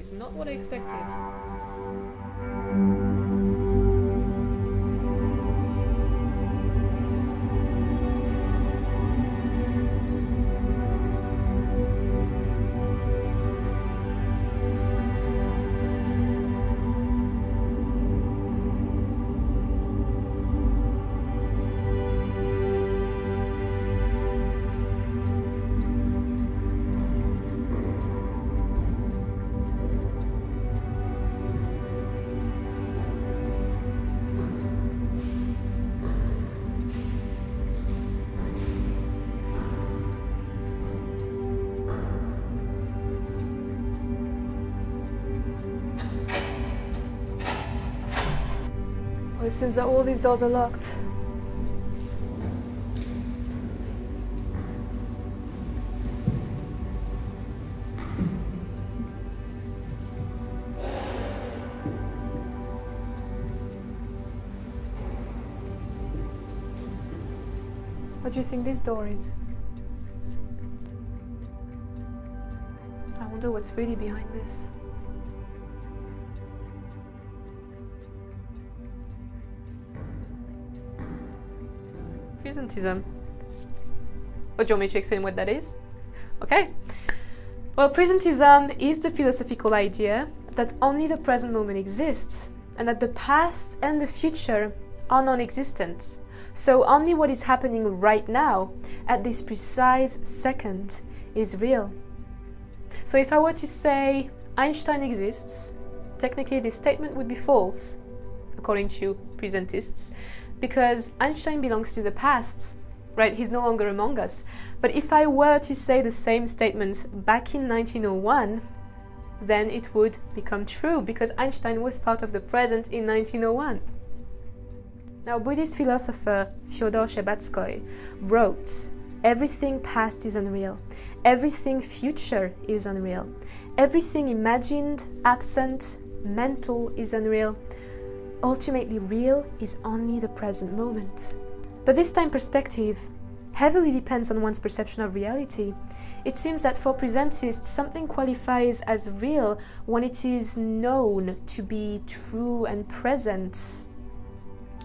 Is not what I expected. It seems that all these doors are locked. What do you think this door is? I wonder what's really behind this. Presentism. Or do you want me to explain what that is? Okay. Well, presentism is the philosophical idea that only the present moment exists and that the past and the future are non existent. So only what is happening right now, at this precise second, is real. So if I were to say Einstein exists, technically this statement would be false, according to presentists, because Einstein belongs to the past, right? He's no longer among us. But if I were to say the same statement back in 1901, then it would become true because Einstein was part of the present in 1901. Now, Buddhist philosopher Fyodor Shcherbatskoy wrote, Everything past is unreal, everything future is unreal, everything imagined, absent, mental is unreal. Ultimately, real is only the present moment. But this time perspective heavily depends on one's perception of reality. It seems that for presentists, something qualifies as real when it is known to be true and present.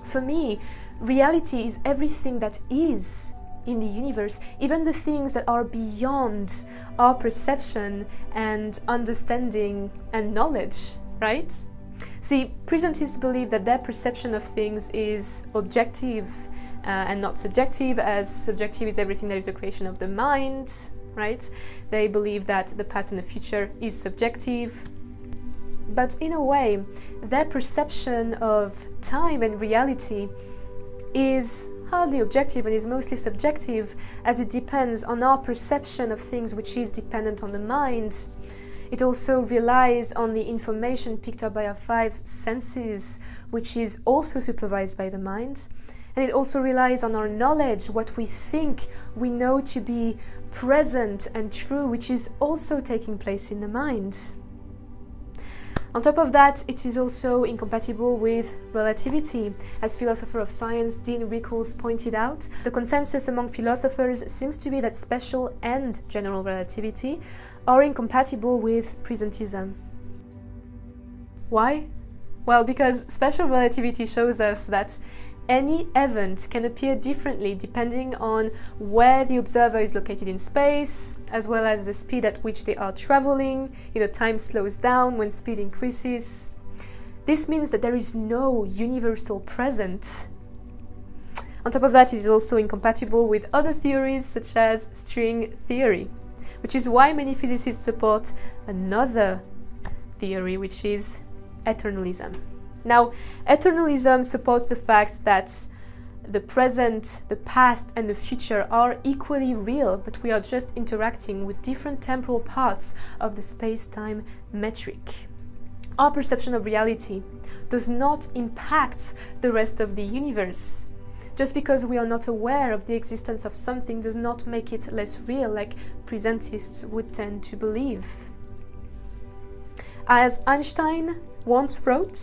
For me, reality is everything that is in the universe, even the things that are beyond our perception and understanding and knowledge, right? See, presentists believe that their perception of things is objective uh, and not subjective, as subjective is everything that is a creation of the mind, right? They believe that the past and the future is subjective. But in a way, their perception of time and reality is hardly objective and is mostly subjective as it depends on our perception of things which is dependent on the mind. It also relies on the information picked up by our five senses, which is also supervised by the mind. And it also relies on our knowledge, what we think we know to be present and true, which is also taking place in the mind. On top of that, it is also incompatible with relativity. As philosopher of science Dean Rickles pointed out, the consensus among philosophers seems to be that special and general relativity are incompatible with presentism. Why? Well, because special relativity shows us that any event can appear differently depending on where the observer is located in space, as well as the speed at which they are traveling. You know, time slows down when speed increases. This means that there is no universal present. On top of that, it is also incompatible with other theories such as string theory, which is why many physicists support another theory, which is eternalism. Now, eternalism supports the fact that the present, the past, and the future are equally real, but we are just interacting with different temporal parts of the space time metric. Our perception of reality does not impact the rest of the universe. Just because we are not aware of the existence of something does not make it less real, like presentists would tend to believe. As Einstein once wrote,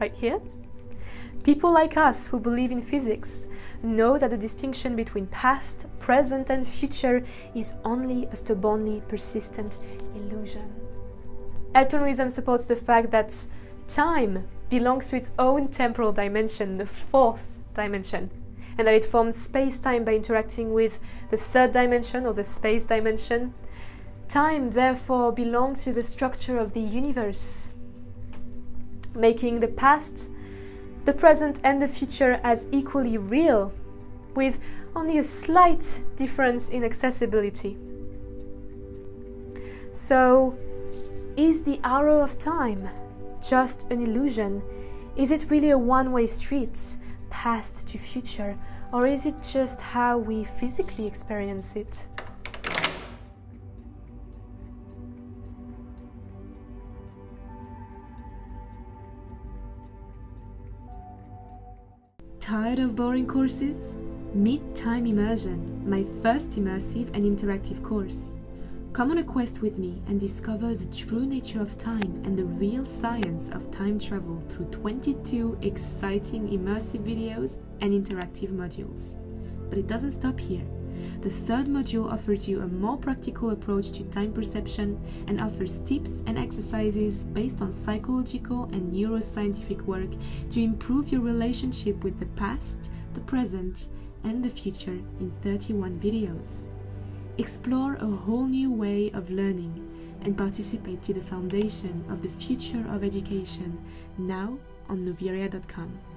right here. People like us who believe in physics know that the distinction between past, present, and future is only a stubbornly persistent illusion. Eternalism supports the fact that time belongs to its own temporal dimension, the fourth dimension, and that it forms space time by interacting with the third dimension or the space dimension. Time, therefore, belongs to the structure of the universe, making the past, the present, and the future as equally real, with only a slight difference in accessibility. So, is the arrow of time just an illusion? Is it really a one way street, past to future, or is it just how we physically experience it? Tired of boring courses? Meet Time Immersion, my first immersive and interactive course. Come on a quest with me and discover the true nature of time and the real science of time travel through 22 exciting immersive videos and interactive modules. But it doesn't stop here. The third module offers you a more practical approach to time perception and offers tips and exercises based on psychological and neuroscientific work to improve your relationship with the past, the present, and the future in 31 videos. Explore a whole new way of learning and participate to the foundation of the future of education now on noviria.com.